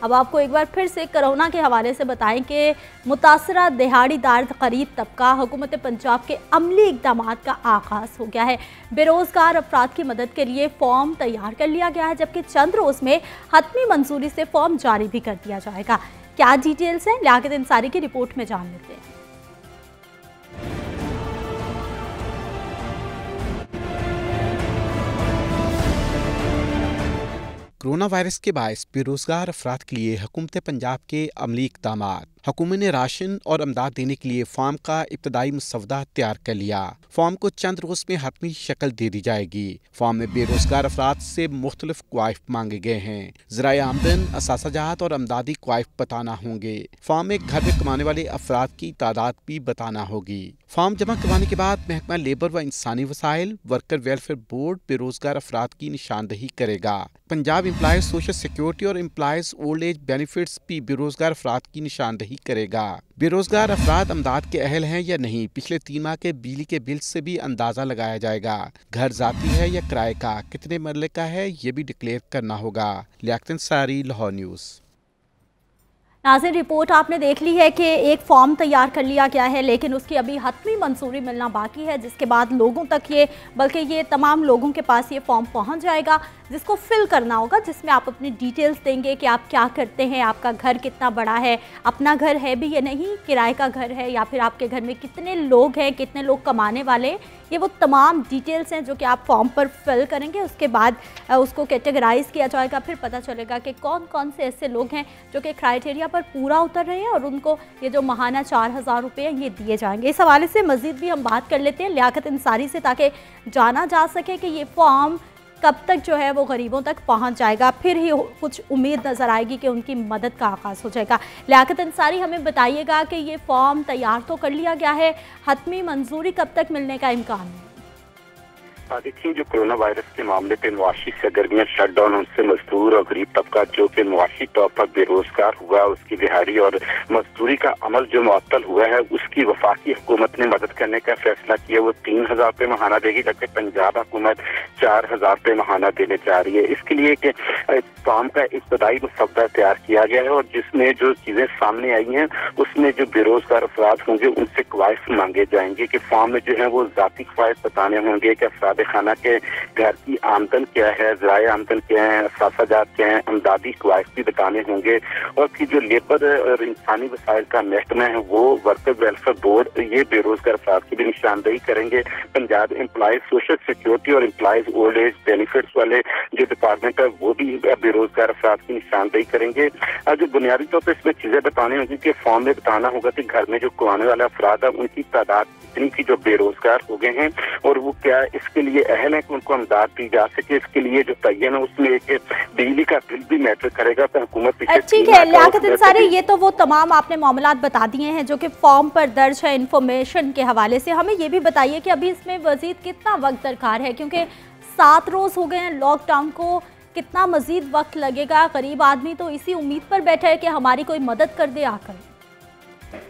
اب آپ کو ایک بار پھر سے کرونا کے حوالے سے بتائیں کہ متاثرہ دہاڑی دار قریب طبقہ حکومت پنجاب کے عملی اقدامات کا آغاز ہو گیا ہے۔ بے روزگار افراد کی مدد کے لیے فارم تیار کر لیا گیا ہے، جبکہ چند روز میں حتمی منظوری سے فارم جاری بھی کر دیا جائے گا۔ کیا ڈیٹیلز ہیں؟ لیاقت انصاری کی رپورٹ میں جان لیتے ہیں۔ کرونا وائرس کے باعث بے روزگار افراد کے لیے حکومت پنجاب کے عملی اقدامات۔ حکومت نے راشن اور امداد دینے کے لیے فارم کا ابتدائی مسودہ تیار کر لیا۔ فارم کو چند روز میں حتمی شکل دے دی جائے گی۔ فارم میں بے روزگار افراد سے مختلف کوائف مانگے گئے ہیں۔ ذرائع آمدن اثاثہ جات اور امدادی کوائف بتانا ہوں گے۔ فارم میں گھر میں کمانے والے افراد کی تعداد بھی بتانا ہوگی۔ فارم جمع کروانے کے بعد محکمہ لیبر و انسانی وسائل، ورکر ویلفیئر بورڈ بے روزگار افراد کی نشاندہی کرے گا۔ پنجاب امپلائز سوشل سیکیورٹی اور امپلائز اولڈ ایج بینیفٹس بھی بے روزگار افراد کی نشاندہی کرے گا۔ بے روزگار افراد امداد کے اہل ہیں یا نہیں، پچھلے تین ماہ کے بجلی کے بل سے بھی اندازہ لگایا جائے گا۔ گھر ذاتی ہے یا کرائے کا، کتنے مرلے کا ہے یہ بھی ڈکلیئر کرنا ہوگا۔ لیاقتن ساری، لاہور نیوز۔ ناظرین، رپورٹ آپ نے دیکھ لی ہے کہ ایک فارم تیار کر لیا گیا ہے، لیکن اس کی ابھی حتمی منصوری ملنا باقی ہے، جس کے بعد لوگوں تک یہ، بلکہ یہ تمام لوگوں کے پاس یہ فارم پہنچ جائے گا، جس کو فل کرنا ہوگا، جس میں آپ اپنی ڈیٹیلز دیں گے کہ آپ کیا کرتے ہیں، آپ کا گھر کتنا بڑا ہے، اپنا گھر ہے بھی یا نہیں، کرائے کا گھر ہے، یا پھر آپ کے گھر میں کتنے لوگ ہیں، کتنے لوگ کمانے والے یہ وہ تمام ڈیٹیلز ہیں جو کہ آپ فارم پر فل کریں گے، اس کے بعد اس کو کیٹیگرائز کیا جائے گا، پھر پتہ چلے گا کہ کون کون سے ایسے لوگ ہیں جو کہ کرائٹیریا پر پورا اتر رہے ہیں اور ان کو یہ جو ماہانہ چار ہزار روپے ہیں، یہ دیے جائیں گے۔ اس حوالے سے مزید بھی ہم بات کر لیتے ہیں لیاقت انصاری سے تاکہ جانا جا سکے کہ یہ فارم کب تک جو ہے وہ غریبوں تک پہنچ جائے گا؟ پھر ہی کچھ امید نظر آئے گی کہ ان کی مدد کا آغاز ہو جائے گا۔ لیاقت انصاری ہمیں بتائیے گا کہ یہ فارم تیار تو کر لیا گیا ہے، حتمی منظوری کب تک ملنے کا امکان ہے؟ دیکھیے جو کرونا وائرس کے معاملے پہ معاشی سرگرمیاں شٹ ڈاؤن ان سے مزدور اور غریب طبقہ جو کہ معاشی طور پر بے روزگار ہوا، اس کی دہاڑی اور مزدوری کا عمل جو معطل ہوا ہے، اس کی وفاقی حکومت نے مدد کرنے کا فیصلہ کیا۔ وہ تین ہزار روپے ماہانہ دے گی، جبکہ پنجاب حکومت چار ہزار روپے ماہانہ دینے جا رہی ہے۔ اس کے لیے کہ کام کا ابتدائی مسودہ تیار کیا گیا ہے اور جس میں جو چیزیں سامنے آئی ہیں، اس میں جو بے روزگار افراد ہوں گے، ان سے کوائف مانگے جائیں گے کہ فارم میں جو ہے وہ ذاتی خواہش بتانے ہوں گے کہ افراد خانہ کے گھر کی آمدن کیا ہے، ذرائع آمدن کیا ہے اثاثہ جات کیا ہیں، امدادی کوائف بھی بتانے ہوں گے اور پھر جو لیبر اور انسانی وسائل کا محکمہ ہے، وہ ورکر ویلفیئر بورڈ یہ بے روزگار افراد کی بھی نشاندہی کریں گے۔ پنجاب امپلائز سوشل سیکیورٹی اور امپلائز اولڈ ایج بینیفٹس والے جو ڈپارٹمنٹ ہے وہ بھی بے روزگار افراد کی نشاندہی کریں گے۔ جو بنیادی طور پہ اس میں چیزیں بتانے ہوں گی کہ فارم میں بتانا ہوگا کہ گھر میں جو کمانے والے افراد ہیں ان کی تعداد اتنی کی جو بے روزگار ہو گئے ہیں اور وہ کیا اس کے لیے اہل ہے کہ ان کو امداد دی جا سکے اس کے لیے جو تعین ہے اس میں ایک بجلی کا بل بھی میٹر کرے گا تو حکومت ٹھیک ہے لیاقت انصاری یہ تو وہ تمام آپ نے معاملات بتا دیے ہیں جو کہ فارم پر درج ہے انفارمیشن کے حوالے سے۔ ہمیں یہ بھی بتائیے کہ ابھی اس میں وزید کتنا وقت درکار ہے؟ کیونکہ سات روز ہو گئے ہیں لاک ڈاؤن کو کتنا مزید وقت لگے گا؟ غریب آدمی تو اسی امید پر بیٹھا ہے کہ ہماری کوئی مدد کر دے آ کر۔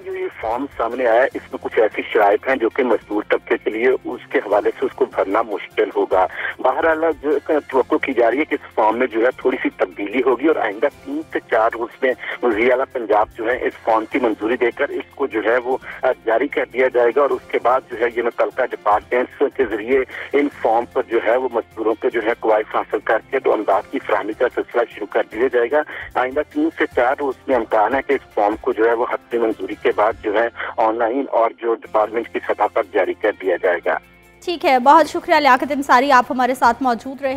جو یہ فارم سامنے آیا اس میں کچھ ایسی شرائط ہیں جو کہ مزدور طبقے کے لیے اس کے حوالے سے اس کو بھرنا مشکل ہوگا۔ بہرحال، جو توقع کی جا رہی ہے کہ اس فارم میں جو ہے تھوڑی سی تبدیلی ہوگی اور آئندہ تین سے چار روز میں وزیر اعلیٰ پنجاب جو ہے اس فارم کی منظوری دے کر اس کو جو ہے وہ جاری کر دیا جائے گا اور اس کے بعد جو ہے یہ متعلقہ ڈپارٹمنٹس کے ذریعے ان فارم پر جو ہے وہ مزدوروں کے جو ہے کوائف حاصل کر کے تو امداد کی فراہمی کا سلسلہ شروع کر دیا جائے گا۔ آئندہ تین سے چار روز میں امکان ہے کہ اس فارم کو جو ہے وہ حتمی منظوری کے بعد جو ہے آن لائن اور جو ڈپارٹمنٹ کی سطح پر جاری کر دیا جائے گا۔ ٹھیک ہے، بہت شکریہ لیاقت انصاری، آپ ہمارے ساتھ موجود رہے۔